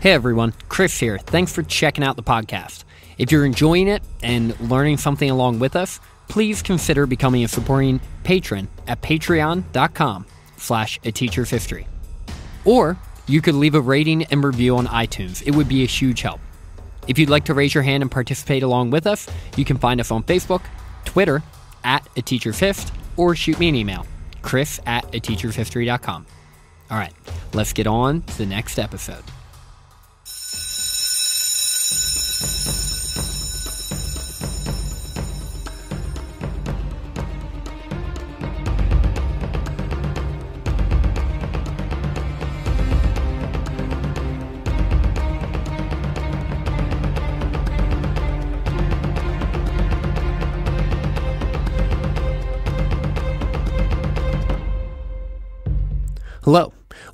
Hey everyone, Chris here. Thanks for checking out the podcast. If you're enjoying it and learning something along with us, please consider becoming a supporting patron at patreon.com slash a teacher's history. Or you could leave a rating and review on iTunes. It would be a huge help. If you'd like to raise your hand and participate along with us, you can find us on Facebook, Twitter, at a teacher's hist, or shoot me an email, chris at a teachershistory.com. All right, let's get on to the next episode.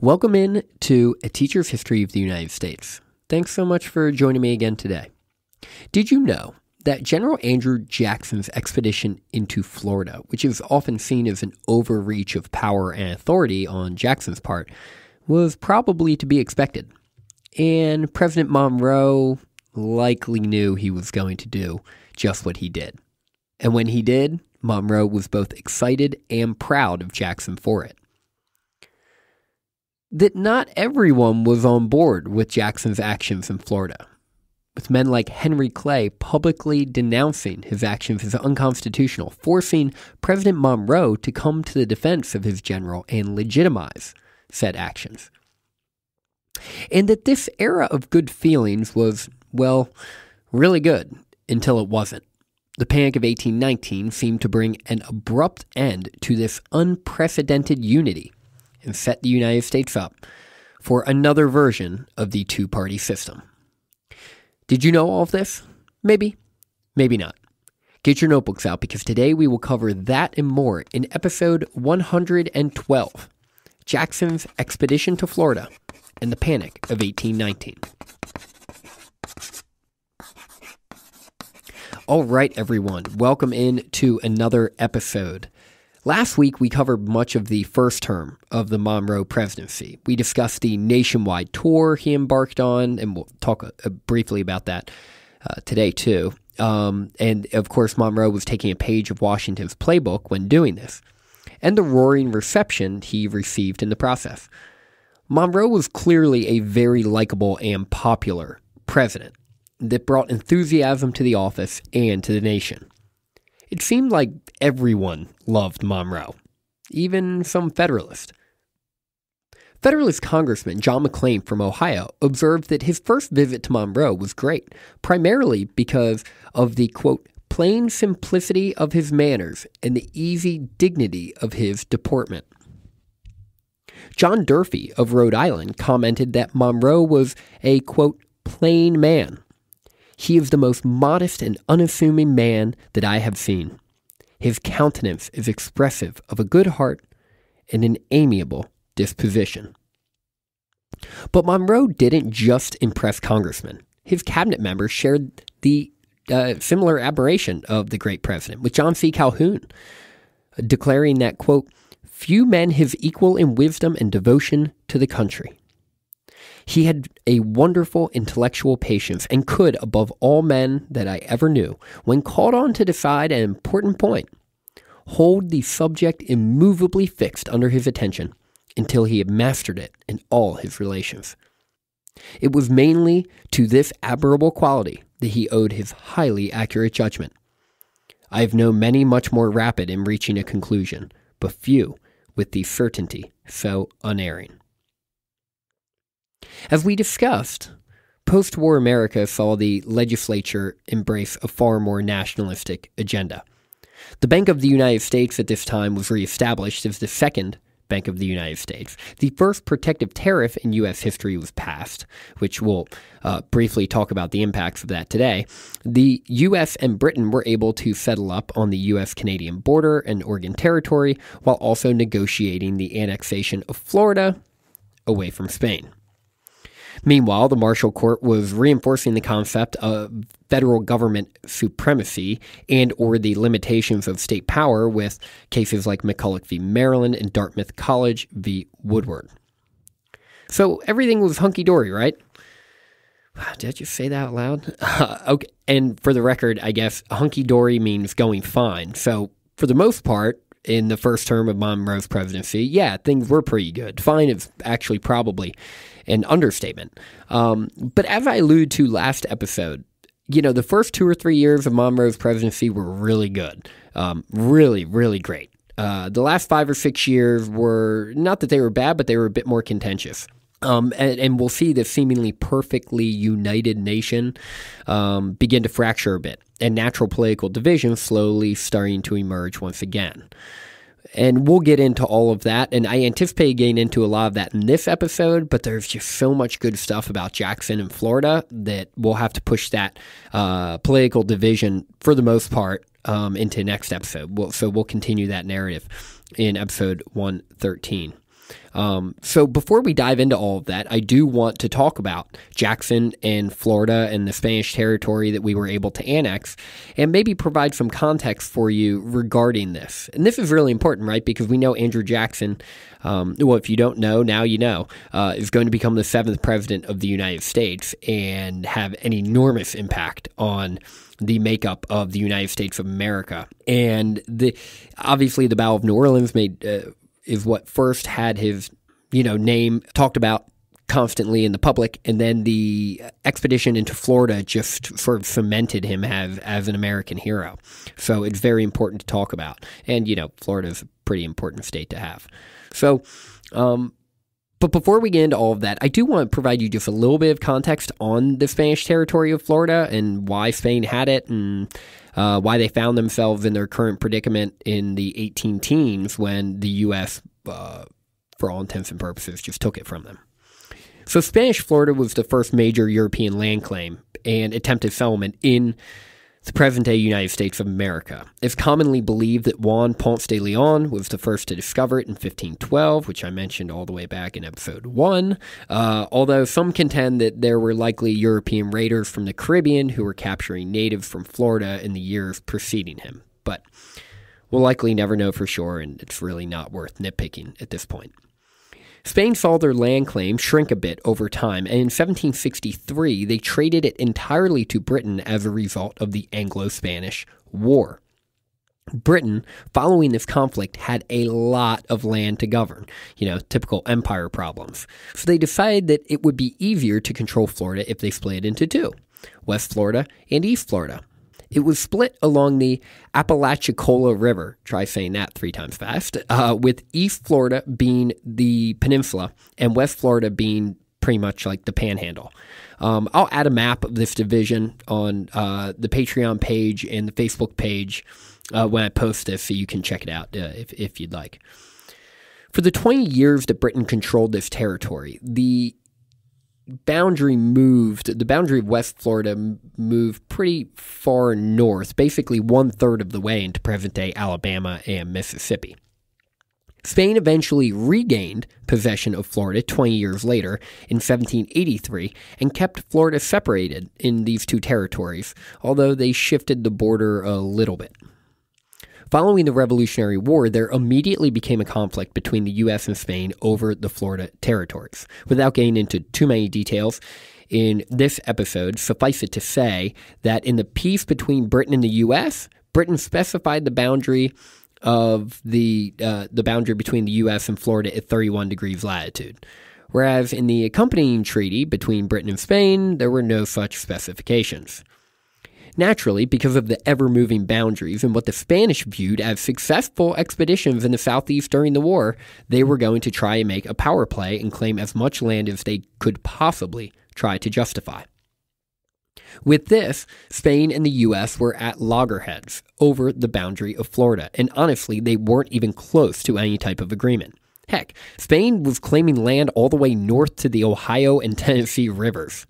Welcome in to A Teacher's History of the United States. Thanks so much for joining me again today. Did you know that General Andrew Jackson's expedition into Florida, which is often seen as an overreach of power and authority on Jackson's part, was probably to be expected? And President Monroe likely knew he was going to do just what he did. And when he did, Monroe was both excited and proud of Jackson for it that not everyone was on board with Jackson's actions in Florida, with men like Henry Clay publicly denouncing his actions as unconstitutional, forcing President Monroe to come to the defense of his general and legitimize said actions. And that this era of good feelings was, well, really good until it wasn't. The Panic of 1819 seemed to bring an abrupt end to this unprecedented unity and set the United States up for another version of the two party system. Did you know all of this? Maybe, maybe not. Get your notebooks out because today we will cover that and more in episode 112 Jackson's Expedition to Florida and the Panic of 1819. All right, everyone, welcome in to another episode. Last week, we covered much of the first term of the Monroe presidency. We discussed the nationwide tour he embarked on, and we'll talk uh, briefly about that uh, today, too. Um, and of course, Monroe was taking a page of Washington's playbook when doing this, and the roaring reception he received in the process. Monroe was clearly a very likable and popular president that brought enthusiasm to the office and to the nation. It seemed like everyone loved Monroe, even some Federalists. Federalist Congressman John McLean from Ohio observed that his first visit to Monroe was great, primarily because of the quote, plain simplicity of his manners and the easy dignity of his deportment. John Durfee of Rhode Island commented that Monroe was a quote, plain man he is the most modest and unassuming man that I have seen. His countenance is expressive of a good heart and an amiable disposition. But Monroe didn't just impress congressmen. His cabinet members shared the uh, similar admiration of the great president, with John C. Calhoun declaring that, quote, few men have equal in wisdom and devotion to the country. He had a wonderful intellectual patience and could, above all men that I ever knew, when called on to decide an important point, hold the subject immovably fixed under his attention until he had mastered it in all his relations. It was mainly to this admirable quality that he owed his highly accurate judgment. I have known many much more rapid in reaching a conclusion, but few with the certainty so unerring. As we discussed, post war America saw the legislature embrace a far more nationalistic agenda. The Bank of the United States at this time was reestablished as the second Bank of the United States. The first protective tariff in U.S. history was passed, which we'll uh, briefly talk about the impacts of that today. The U.S. and Britain were able to settle up on the U.S. Canadian border and Oregon Territory while also negotiating the annexation of Florida away from Spain. Meanwhile, the Marshall Court was reinforcing the concept of federal government supremacy and or the limitations of state power with cases like McCulloch v. Maryland and Dartmouth College v. Woodward. So everything was hunky dory, right? Did I just say that out loud? Okay. And for the record, I guess hunky dory means going fine. So for the most part, in the first term of Monroe's presidency, yeah, things were pretty good. Fine is actually probably an understatement. Um, but as I alluded to last episode, you know, the first two or three years of Monroe's presidency were really good, um, really, really great. Uh, the last five or six years were not that they were bad, but they were a bit more contentious. Um, and, and, we'll see the seemingly perfectly united nation um, begin to fracture a bit, and natural political division slowly starting to emerge once again. And we'll get into all of that. And I anticipate getting into a lot of that in this episode, but there's just so much good stuff about Jackson and Florida that we'll have to push that uh, political division for the most part um, into next episode. We'll, so we'll continue that narrative in episode 113. Um, so before we dive into all of that, I do want to talk about Jackson and Florida and the Spanish territory that we were able to annex and maybe provide some context for you regarding this. And this is really important, right? Because we know Andrew Jackson, um, well, if you don't know, now you know, uh, is going to become the seventh president of the United States and have an enormous impact on the makeup of the United States of America. And the obviously the Battle of New Orleans made uh, is what first had his, you know, name talked about constantly in the public, and then the expedition into Florida just sort of cemented him as as an American hero. So it's very important to talk about, and you know, Florida is a pretty important state to have. So. Um, but before we get into all of that, I do want to provide you just a little bit of context on the Spanish territory of Florida and why Spain had it and uh, why they found themselves in their current predicament in the 18 teens when the U.S., uh, for all intents and purposes, just took it from them. So, Spanish Florida was the first major European land claim and attempted settlement in the present day United States of America. It's commonly believed that Juan Ponce de Leon was the first to discover it in 1512, which I mentioned all the way back in episode 1, uh, although some contend that there were likely European raiders from the Caribbean who were capturing natives from Florida in the years preceding him. But we'll likely never know for sure, and it's really not worth nitpicking at this point. Spain saw their land claim shrink a bit over time, and in 1763 they traded it entirely to Britain as a result of the Anglo Spanish War. Britain, following this conflict, had a lot of land to govern, you know, typical empire problems. So they decided that it would be easier to control Florida if they split it into two West Florida and East Florida. It was split along the Apalachicola River, try saying that three times fast, uh, with East Florida being the peninsula and West Florida being pretty much like the panhandle. Um, I'll add a map of this division on uh, the Patreon page and the Facebook page uh, when I post this so you can check it out uh, if, if you'd like. For the 20 years that Britain controlled this territory, the boundary moved, the boundary of West Florida moved pretty far north, basically one third of the way into present day Alabama and Mississippi. Spain eventually regained possession of Florida 20 years later in 1783 and kept Florida separated in these two territories, although they shifted the border a little bit. Following the Revolutionary War, there immediately became a conflict between the U.S. and Spain over the Florida territories. Without getting into too many details, in this episode, suffice it to say that in the peace between Britain and the U.S., Britain specified the boundary of the uh, the boundary between the U.S. and Florida at 31 degrees latitude. Whereas in the accompanying treaty between Britain and Spain, there were no such specifications. Naturally, because of the ever moving boundaries and what the Spanish viewed as successful expeditions in the southeast during the war, they were going to try and make a power play and claim as much land as they could possibly try to justify. With this, Spain and the U.S. were at loggerheads over the boundary of Florida, and honestly, they weren't even close to any type of agreement. Heck, Spain was claiming land all the way north to the Ohio and Tennessee rivers.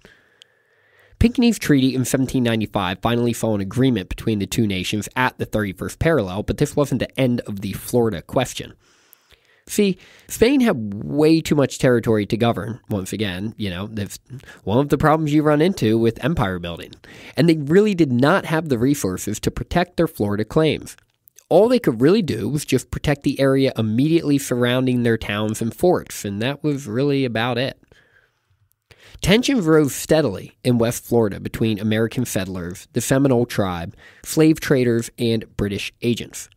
Pinckney's treaty in 1795 finally saw an agreement between the two nations at the 31st parallel, but this wasn't the end of the Florida question. See, Spain had way too much territory to govern, once again, you know, that's one of the problems you run into with empire building. And they really did not have the resources to protect their Florida claims. All they could really do was just protect the area immediately surrounding their towns and forts, and that was really about it. Tensions rose steadily in West Florida between American settlers, the Seminole tribe, slave traders, and British agents.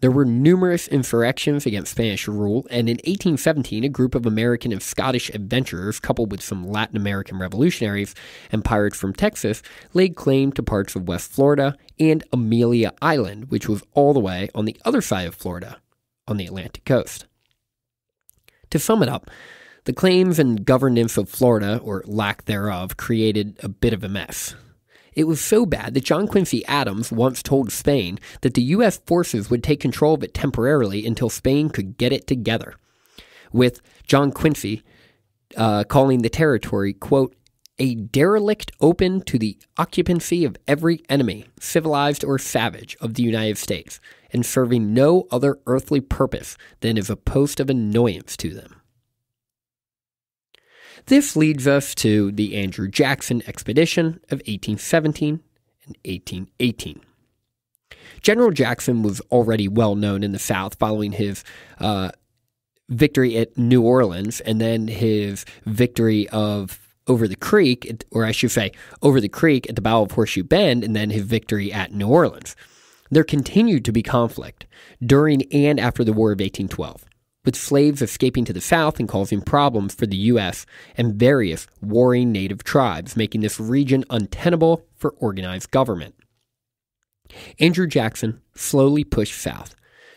There were numerous insurrections against Spanish rule, and in 1817, a group of American and Scottish adventurers, coupled with some Latin American revolutionaries and pirates from Texas, laid claim to parts of West Florida and Amelia Island, which was all the way on the other side of Florida, on the Atlantic coast. To sum it up, the claims and governance of Florida, or lack thereof, created a bit of a mess. It was so bad that John Quincy Adams once told Spain that the U.S. forces would take control of it temporarily until Spain could get it together, with John Quincy uh, calling the territory, quote, a derelict open to the occupancy of every enemy, civilized or savage, of the United States, and serving no other earthly purpose than as a post of annoyance to them. This leads us to the Andrew Jackson expedition of 1817 and 1818. General Jackson was already well known in the South following his uh, victory at New Orleans and then his victory of over the Creek, or I should say, over the Creek at the Battle of Horseshoe Bend, and then his victory at New Orleans. There continued to be conflict during and after the War of 1812 with slaves escaping to the south and causing problems for the U.S. and various warring native tribes, making this region untenable for organized government. Andrew Jackson slowly pushed south,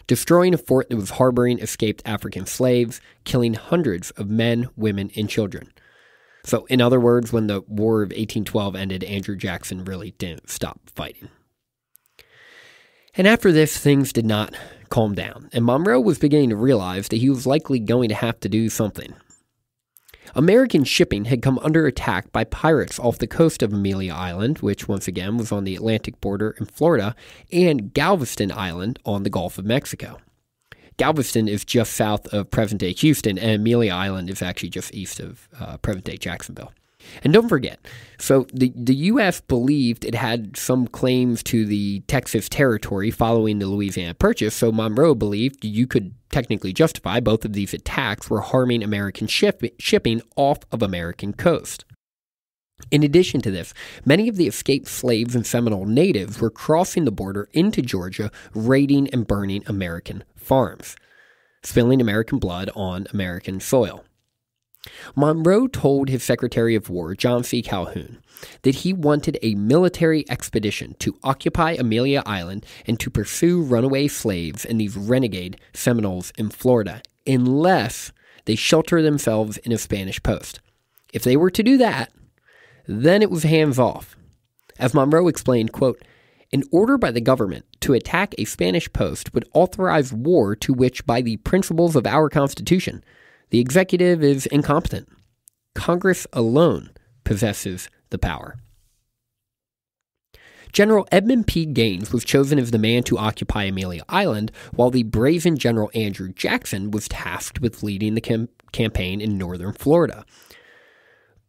destroying a fort that was harboring escaped African slaves, killing hundreds of men, women, and children. So, in other words, when the War of 1812 ended, Andrew Jackson really didn't stop fighting. And after this, things did not calm down, and Monroe was beginning to realize that he was likely going to have to do something. American shipping had come under attack by pirates off the coast of Amelia Island, which once again was on the Atlantic border in Florida, and Galveston Island on the Gulf of Mexico. Galveston is just south of present day Houston, and Amelia Island is actually just east of uh, present day Jacksonville. And don't forget, so the, the U.S. believed it had some claims to the Texas territory following the Louisiana Purchase, so Monroe believed you could technically justify both of these attacks were harming American ship, shipping off of American coast. In addition to this, many of the escaped slaves and Seminole natives were crossing the border into Georgia, raiding and burning American farms, spilling American blood on American soil. Monroe told his Secretary of War, John C. Calhoun, that he wanted a military expedition to occupy Amelia Island and to pursue runaway slaves and these renegade Seminoles in Florida, unless they shelter themselves in a Spanish post. If they were to do that, then it was hands off. As Monroe explained, quote, an order by the government to attack a Spanish post would authorize war to which, by the principles of our Constitution, the executive is incompetent. Congress alone possesses the power. General Edmund P. Gaines was chosen as the man to occupy Amelia Island, while the brazen General Andrew Jackson was tasked with leading the cam- campaign in northern Florida.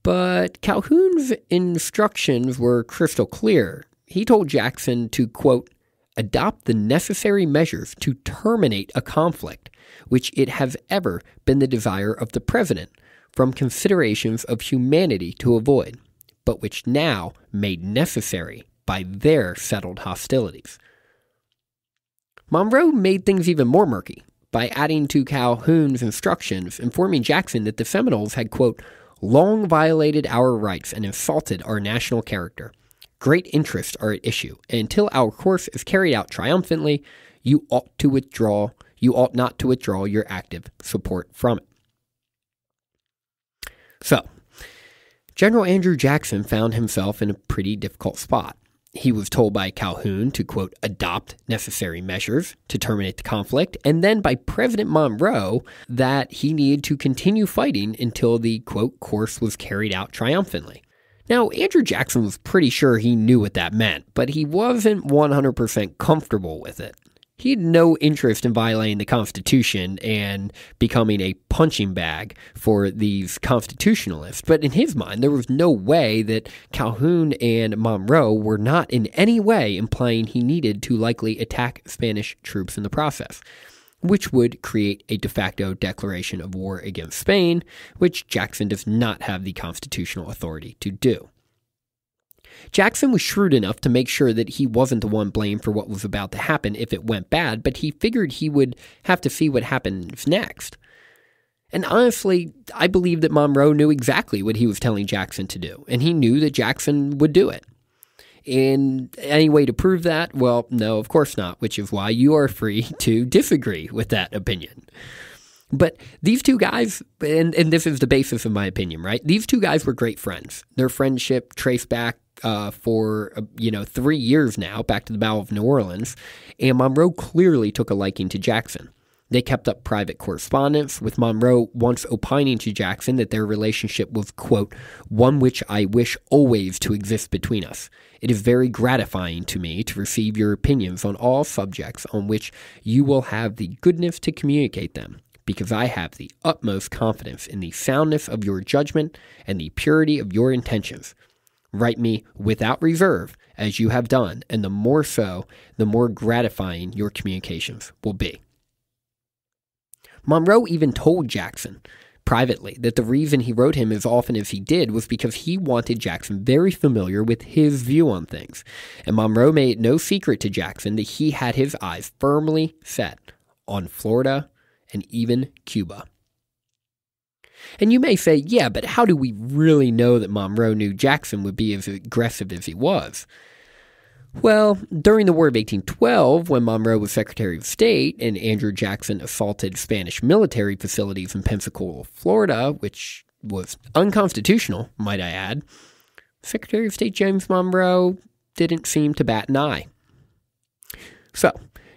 But Calhoun's instructions were crystal clear. He told Jackson to, quote, adopt the necessary measures to terminate a conflict which it have ever been the desire of the President, from considerations of humanity to avoid, but which now made necessary by their settled hostilities. Monroe made things even more murky by adding to Calhoun's instructions, informing Jackson that the Seminoles had, quote, long violated our rights and insulted our national character. Great interests are at issue, and until our course is carried out triumphantly, you ought to withdraw you ought not to withdraw your active support from it. So, General Andrew Jackson found himself in a pretty difficult spot. He was told by Calhoun to, quote, adopt necessary measures to terminate the conflict, and then by President Monroe that he needed to continue fighting until the, quote, course was carried out triumphantly. Now, Andrew Jackson was pretty sure he knew what that meant, but he wasn't 100% comfortable with it he had no interest in violating the Constitution and becoming a punching bag for these constitutionalists. But in his mind, there was no way that Calhoun and Monroe were not in any way implying he needed to likely attack Spanish troops in the process. which would create a de facto declaration of war against Spain, which Jackson does not have the constitutional authority to do. Jackson was shrewd enough to make sure that he wasn't the one blamed for what was about to happen if it went bad, but he figured he would have to see what happens next. And honestly, I believe that Monroe knew exactly what he was telling Jackson to do, and he knew that Jackson would do it. And any way to prove that? Well, no, of course not, which is why you are free to disagree with that opinion. But these two guys, and, and this is the basis of my opinion, right? These two guys were great friends. Their friendship traced back uh, for uh, you know three years now, back to the Battle of New Orleans, and Monroe clearly took a liking to Jackson. They kept up private correspondence, with Monroe once opining to Jackson that their relationship was, quote, one which I wish always to exist between us. It is very gratifying to me to receive your opinions on all subjects on which you will have the goodness to communicate them, because I have the utmost confidence in the soundness of your judgment and the purity of your intentions. Write me without reserve, as you have done, and the more so, the more gratifying your communications will be. Monroe even told Jackson privately that the reason he wrote him as often as he did was because he wanted Jackson very familiar with his view on things. And Monroe made no secret to Jackson that he had his eyes firmly set on Florida and even Cuba. And you may say, yeah, but how do we really know that Monroe knew Jackson would be as aggressive as he was? Well, during the War of 1812, when Monroe was Secretary of State and Andrew Jackson assaulted Spanish military facilities in Pensacola, Florida, which was unconstitutional, might I add, Secretary of State James Monroe didn't seem to bat an eye. So,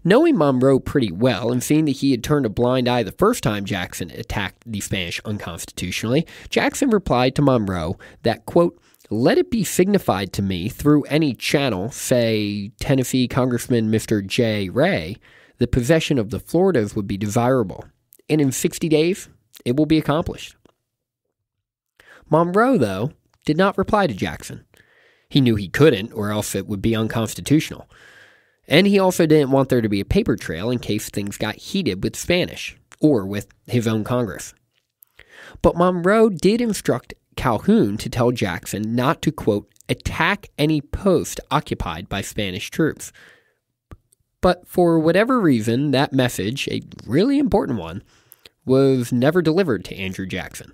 knowing Monroe pretty well and seeing that he had turned a blind eye the first time Jackson attacked the Spanish unconstitutionally, Jackson replied to Monroe that, quote, let it be signified to me through any channel, say Tennessee Congressman Mr. J. Rhea, the possession of the Floridas would be desirable, and in 60 days it will be accomplished. Monroe, though, did not reply to Jackson. He knew he couldn't, or else it would be unconstitutional. And he also didn't want there to be a paper trail in case things got heated with Spanish or with his own Congress. But Monroe did instruct Calhoun to tell Jackson not to, quote, attack any post occupied by Spanish troops. But for whatever reason, that message, a really important one, was never delivered to Andrew Jackson.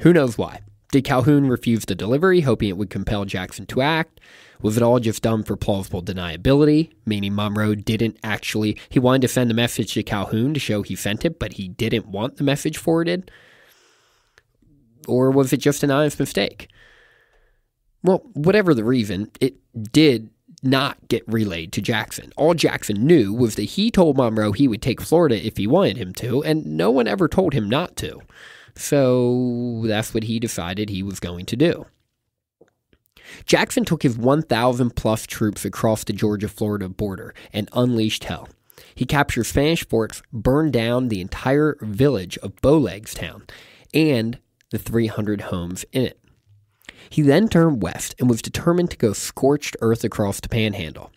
Who knows why? Did Calhoun refuse the delivery, hoping it would compel Jackson to act? Was it all just done for plausible deniability, meaning Monroe didn't actually, he wanted to send the message to Calhoun to show he sent it, but he didn't want the message forwarded? or was it just an honest mistake? Well, whatever the reason, it did not get relayed to Jackson. All Jackson knew was that he told Monroe he would take Florida if he wanted him to, and no one ever told him not to. So that's what he decided he was going to do. Jackson took his 1,000 plus troops across the Georgia Florida border and unleashed hell. He captured Spanish forts, burned down the entire village of Bowlegs Town, and the 300 homes in it. He then turned west and was determined to go scorched earth across the panhandle.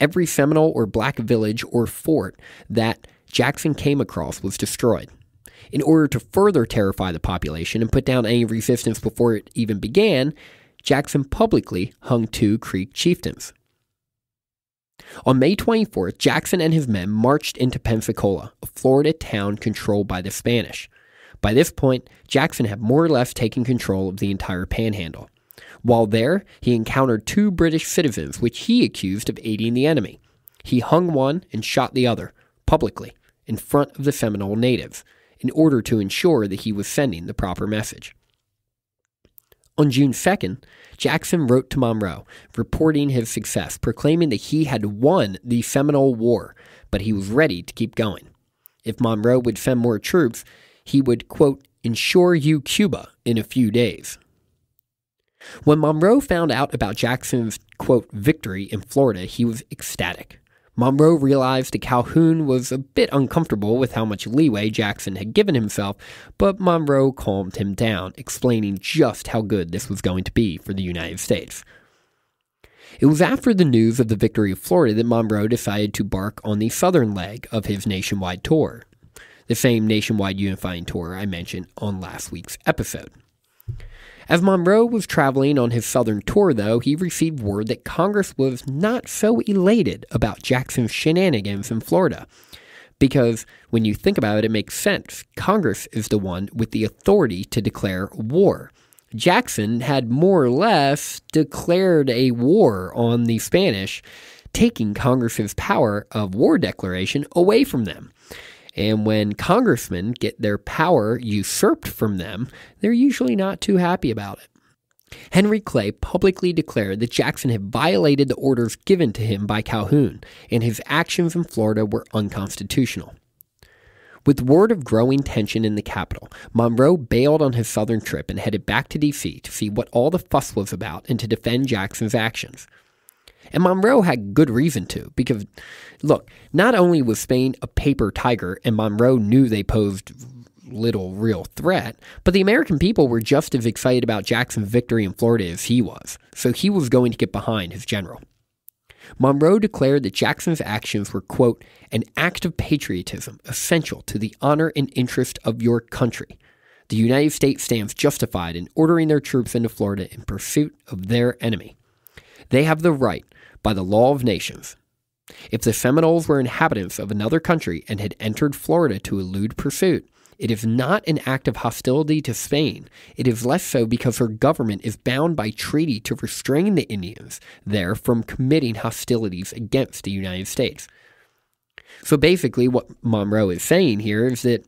Every Seminole or black village or fort that Jackson came across was destroyed. In order to further terrify the population and put down any resistance before it even began, Jackson publicly hung two Creek chieftains. On May 24th, Jackson and his men marched into Pensacola, a Florida town controlled by the Spanish. By this point, Jackson had more or less taken control of the entire panhandle. While there, he encountered two British citizens, which he accused of aiding the enemy. He hung one and shot the other, publicly, in front of the Seminole natives, in order to ensure that he was sending the proper message. On June 2nd, Jackson wrote to Monroe, reporting his success, proclaiming that he had won the Seminole War, but he was ready to keep going. If Monroe would send more troops, he would, quote, ensure you Cuba in a few days. When Monroe found out about Jackson's, quote, victory in Florida, he was ecstatic. Monroe realized that Calhoun was a bit uncomfortable with how much leeway Jackson had given himself, but Monroe calmed him down, explaining just how good this was going to be for the United States. It was after the news of the victory of Florida that Monroe decided to bark on the southern leg of his nationwide tour, the same nationwide unifying tour I mentioned on last week's episode. As Monroe was traveling on his southern tour, though, he received word that Congress was not so elated about Jackson's shenanigans in Florida. Because when you think about it, it makes sense. Congress is the one with the authority to declare war. Jackson had more or less declared a war on the Spanish, taking Congress's power of war declaration away from them. And when congressmen get their power usurped from them, they're usually not too happy about it. Henry Clay publicly declared that Jackson had violated the orders given to him by Calhoun, and his actions in Florida were unconstitutional. With word of growing tension in the capital, Monroe bailed on his southern trip and headed back to D.C. to see what all the fuss was about and to defend Jackson's actions. And Monroe had good reason to, because, look, not only was Spain a paper tiger and Monroe knew they posed little real threat, but the American people were just as excited about Jackson's victory in Florida as he was, so he was going to get behind his general. Monroe declared that Jackson's actions were, quote, an act of patriotism essential to the honor and interest of your country. The United States stands justified in ordering their troops into Florida in pursuit of their enemy. They have the right by the law of nations. If the Seminoles were inhabitants of another country and had entered Florida to elude pursuit, it is not an act of hostility to Spain. It is less so because her government is bound by treaty to restrain the Indians there from committing hostilities against the United States. So basically, what Monroe is saying here is that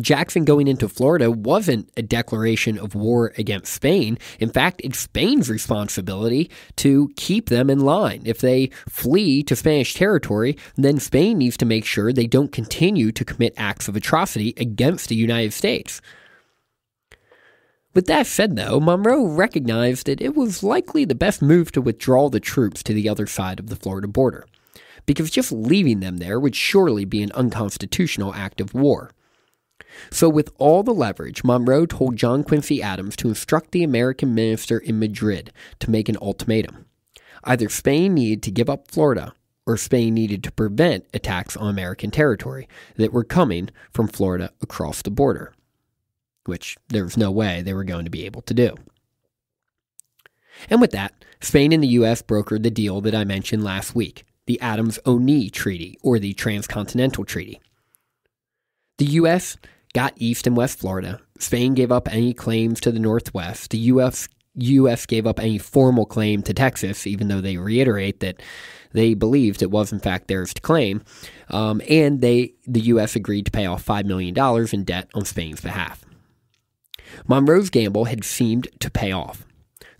Jackson going into Florida wasn't a declaration of war against Spain. In fact, it's Spain's responsibility to keep them in line. If they flee to Spanish territory, then Spain needs to make sure they don't continue to commit acts of atrocity against the United States. With that said, though, Monroe recognized that it was likely the best move to withdraw the troops to the other side of the Florida border, because just leaving them there would surely be an unconstitutional act of war. So, with all the leverage, Monroe told John Quincy Adams to instruct the American minister in Madrid to make an ultimatum. Either Spain needed to give up Florida, or Spain needed to prevent attacks on American territory that were coming from Florida across the border, which there was no way they were going to be able to do. And with that, Spain and the U.S. brokered the deal that I mentioned last week the Adams Onís Treaty, or the Transcontinental Treaty. The U.S got East and West Florida. Spain gave up any claims to the Northwest. The U.S. U.S. gave up any formal claim to Texas, even though they reiterate that they believed it was in fact theirs to claim. Um, and they, the U.S. agreed to pay off $5 million in debt on Spain's behalf. Monroe's gamble had seemed to pay off.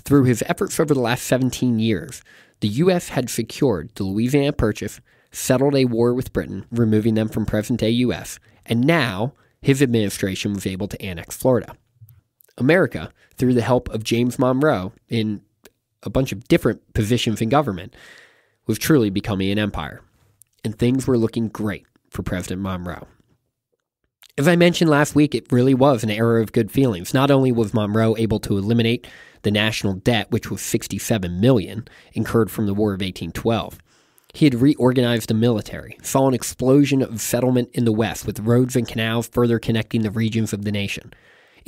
Through his efforts over the last 17 years, the U.S. had secured the Louisiana Purchase, settled a war with Britain, removing them from present day U.S., and now his administration was able to annex Florida. America, through the help of James Monroe in a bunch of different positions in government, was truly becoming an empire. And things were looking great for President Monroe. As I mentioned last week, it really was an era of good feelings. Not only was Monroe able to eliminate the national debt, which was 67 million incurred from the War of 1812, he had reorganized the military, saw an explosion of settlement in the West, with roads and canals further connecting the regions of the nation.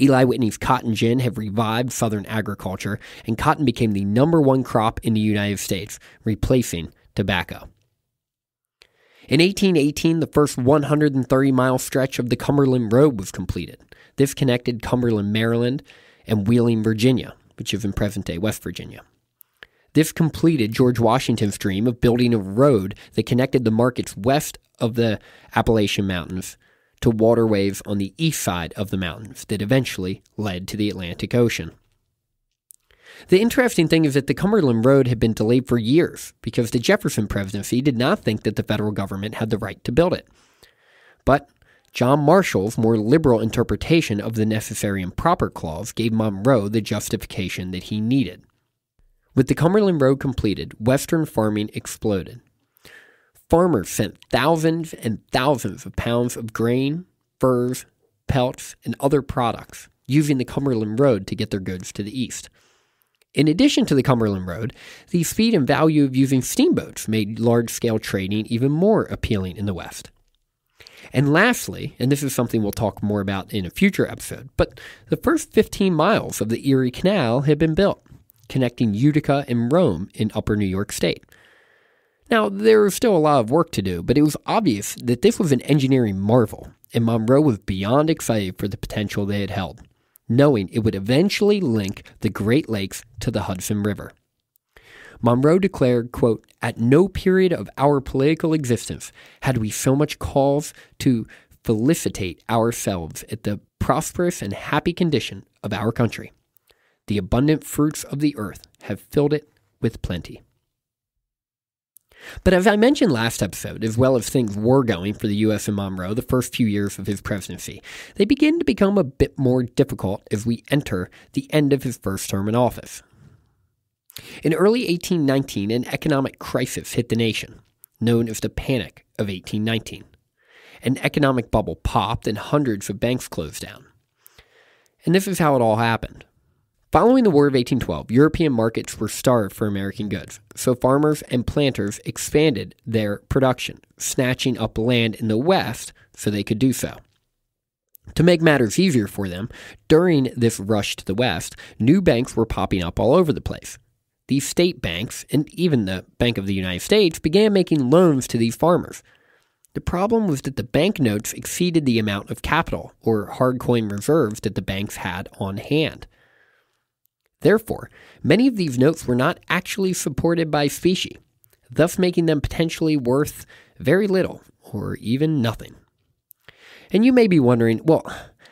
Eli Whitney's cotton gin had revived Southern agriculture, and cotton became the number one crop in the United States, replacing tobacco. In 1818, the first 130 mile stretch of the Cumberland Road was completed. This connected Cumberland, Maryland, and Wheeling, Virginia, which is in present day West Virginia. This completed George Washington's dream of building a road that connected the markets west of the Appalachian Mountains to waterways on the east side of the mountains that eventually led to the Atlantic Ocean. The interesting thing is that the Cumberland Road had been delayed for years because the Jefferson presidency did not think that the federal government had the right to build it. But John Marshall's more liberal interpretation of the necessary and proper clause gave Monroe the justification that he needed. With the Cumberland Road completed, Western farming exploded. Farmers sent thousands and thousands of pounds of grain, furs, pelts, and other products using the Cumberland Road to get their goods to the east. In addition to the Cumberland Road, the speed and value of using steamboats made large scale trading even more appealing in the West. And lastly, and this is something we'll talk more about in a future episode, but the first 15 miles of the Erie Canal had been built, connecting Utica and Rome in upper New York State. Now, there was still a lot of work to do, but it was obvious that this was an engineering marvel, and Monroe was beyond excited for the potential they had held knowing it would eventually link the Great Lakes to the Hudson River. Monroe declared, quote, At no period of our political existence had we so much cause to felicitate ourselves at the prosperous and happy condition of our country. The abundant fruits of the earth have filled it with plenty. But as I mentioned last episode, as well as things were going for the U.S. and Monroe the first few years of his presidency, they begin to become a bit more difficult as we enter the end of his first term in office. In early 1819, an economic crisis hit the nation, known as the Panic of 1819. An economic bubble popped and hundreds of banks closed down. And this is how it all happened. Following the War of 1812, European markets were starved for American goods, so farmers and planters expanded their production, snatching up land in the West so they could do so. To make matters easier for them, during this rush to the West, new banks were popping up all over the place. These state banks, and even the Bank of the United States, began making loans to these farmers. The problem was that the banknotes exceeded the amount of capital, or hard coin reserves, that the banks had on hand. Therefore, many of these notes were not actually supported by specie, thus making them potentially worth very little or even nothing. And you may be wondering, well,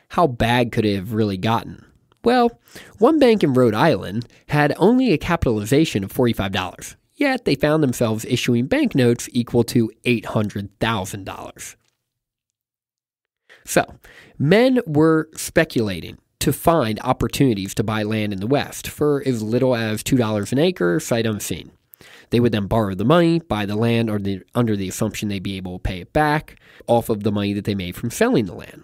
how bad could it have really gotten? Well, one bank in Rhode Island had only a capitalization of $45, yet they found themselves issuing banknotes equal to $800,000. So, men were speculating to find opportunities to buy land in the West for as little as $2 an acre, sight unseen. They would then borrow the money, buy the land or the, under the assumption they'd be able to pay it back off of the money that they made from selling the land.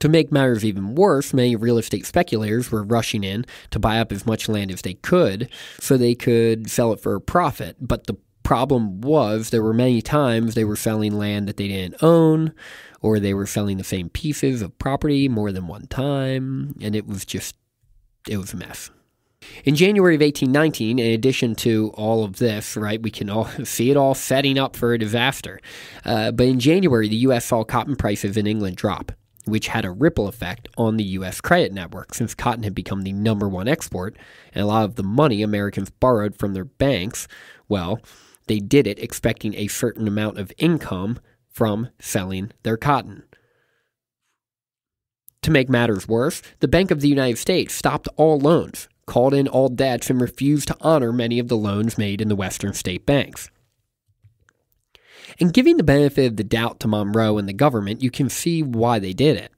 To make matters even worse, many real estate speculators were rushing in to buy up as much land as they could so they could sell it for a profit. But the problem was there were many times they were selling land that they didn't own or they were selling the same pieces of property more than one time, and it was just, it was a mess. In January of 1819, in addition to all of this, right, we can all see it all setting up for a disaster. Uh, but in January, the U.S. saw cotton prices in England drop, which had a ripple effect on the U.S. credit network since cotton had become the number one export, and a lot of the money Americans borrowed from their banks, well, they did it expecting a certain amount of income from selling their cotton. To make matters worse, the Bank of the United States stopped all loans, called in all debts, and refused to honor many of the loans made in the Western state banks. And giving the benefit of the doubt to Monroe and the government, you can see why they did it.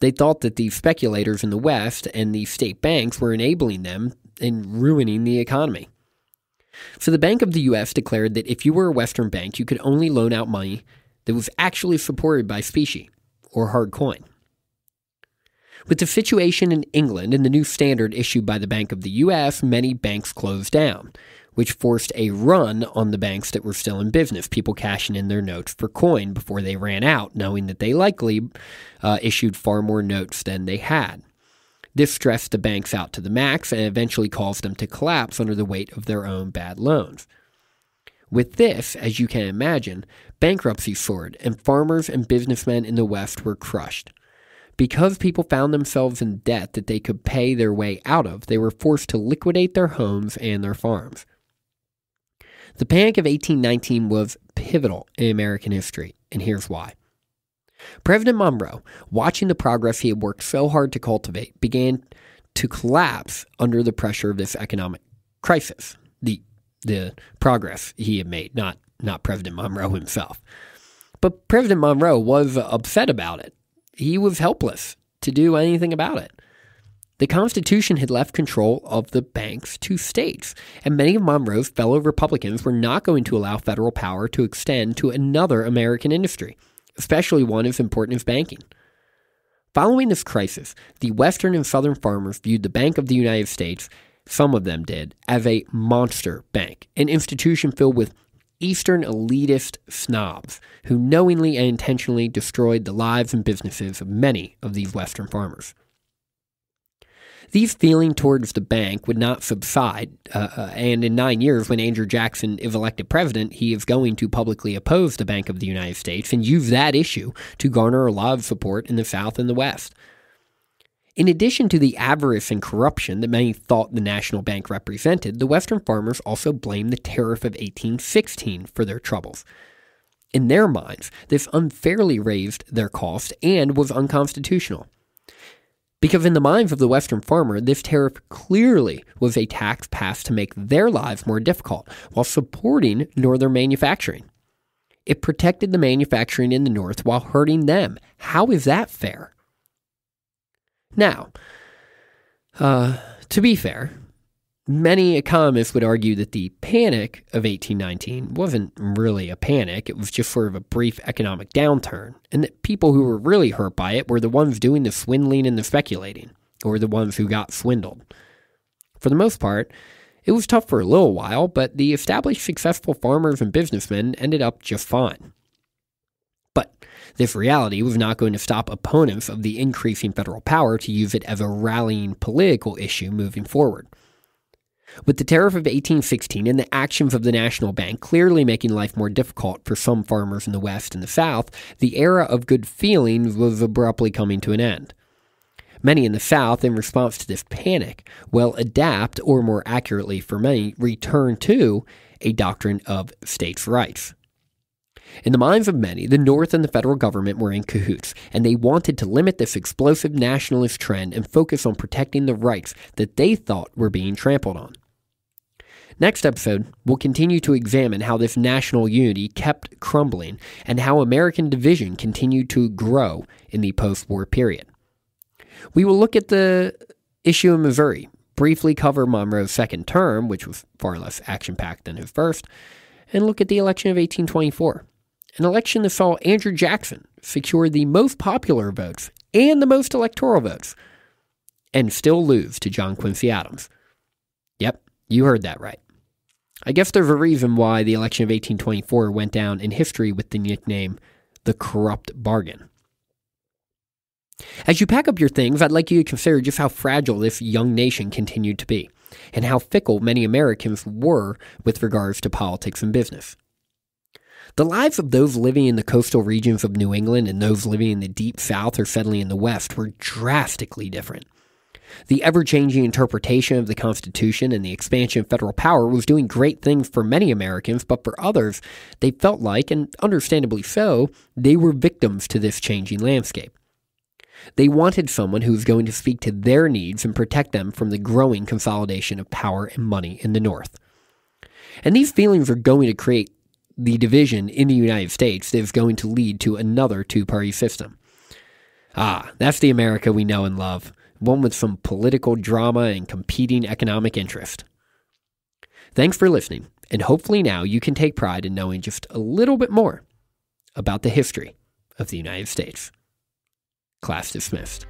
They thought that these speculators in the West and the state banks were enabling them and ruining the economy. So the Bank of the US declared that if you were a Western bank, you could only loan out money that was actually supported by specie or hard coin. With the situation in England and the new standard issued by the Bank of the US, many banks closed down, which forced a run on the banks that were still in business, people cashing in their notes for coin before they ran out, knowing that they likely uh, issued far more notes than they had. This stressed the banks out to the max and eventually caused them to collapse under the weight of their own bad loans. With this, as you can imagine, bankruptcy soared, and farmers and businessmen in the West were crushed. Because people found themselves in debt that they could pay their way out of, they were forced to liquidate their homes and their farms. The Panic of 1819 was pivotal in American history, and here's why. President Monroe, watching the progress he had worked so hard to cultivate, began to collapse under the pressure of this economic crisis. The the progress he had made, not not President Monroe himself. But President Monroe was upset about it. He was helpless to do anything about it. The Constitution had left control of the banks to states, and many of Monroe's fellow Republicans were not going to allow federal power to extend to another American industry, especially one as important as banking. Following this crisis, the Western and Southern farmers viewed the Bank of the United States some of them did, as a monster bank, an institution filled with Eastern elitist snobs who knowingly and intentionally destroyed the lives and businesses of many of these Western farmers. These feelings towards the bank would not subside, uh, uh, and in nine years, when Andrew Jackson is elected president, he is going to publicly oppose the Bank of the United States and use that issue to garner a lot of support in the South and the West. In addition to the avarice and corruption that many thought the national bank represented, the Western farmers also blamed the Tariff of 1816 for their troubles. In their minds, this unfairly raised their cost and was unconstitutional. Because in the minds of the Western farmer, this tariff clearly was a tax passed to make their lives more difficult while supporting Northern manufacturing. It protected the manufacturing in the North while hurting them. How is that fair? Now, uh, to be fair, many economists would argue that the panic of 1819 wasn't really a panic, it was just sort of a brief economic downturn, and that people who were really hurt by it were the ones doing the swindling and the speculating, or the ones who got swindled. For the most part, it was tough for a little while, but the established successful farmers and businessmen ended up just fine. This reality was not going to stop opponents of the increasing federal power to use it as a rallying political issue moving forward. With the tariff of 1816 and the actions of the national bank clearly making life more difficult for some farmers in the West and the South, the era of good feeling was abruptly coming to an end. Many in the South, in response to this panic, will adapt, or more accurately for many, return to a doctrine of states' rights. In the minds of many, the North and the federal government were in cahoots, and they wanted to limit this explosive nationalist trend and focus on protecting the rights that they thought were being trampled on. Next episode, we'll continue to examine how this national unity kept crumbling and how American division continued to grow in the post war period. We will look at the issue in Missouri, briefly cover Monroe's second term, which was far less action packed than his first, and look at the election of 1824 an election that saw Andrew Jackson secure the most popular votes and the most electoral votes, and still lose to John Quincy Adams. Yep, you heard that right. I guess there's a reason why the election of 1824 went down in history with the nickname the corrupt bargain. As you pack up your things, I'd like you to consider just how fragile this young nation continued to be, and how fickle many Americans were with regards to politics and business. The lives of those living in the coastal regions of New England and those living in the deep south or settling in the west were drastically different. The ever changing interpretation of the Constitution and the expansion of federal power was doing great things for many Americans, but for others, they felt like, and understandably so, they were victims to this changing landscape. They wanted someone who was going to speak to their needs and protect them from the growing consolidation of power and money in the North. And these feelings are going to create the division in the United States is going to lead to another two party system. Ah, that's the America we know and love, one with some political drama and competing economic interest. Thanks for listening, and hopefully now you can take pride in knowing just a little bit more about the history of the United States. Class dismissed.